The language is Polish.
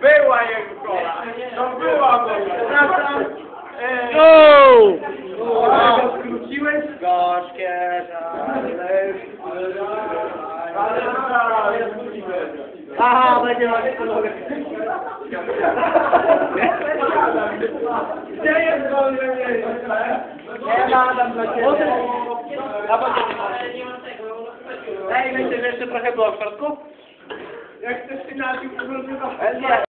była jego kola. To była moja. Przepraszam. Ej. O! skróciłeś? Gorzkie żale. Aha, będzie kolorę. Gdzie jest kolor? Nie ma Adam dla ciebie. Myślę, że jeszcze trochę było w środku? Jak chcesz się napić, to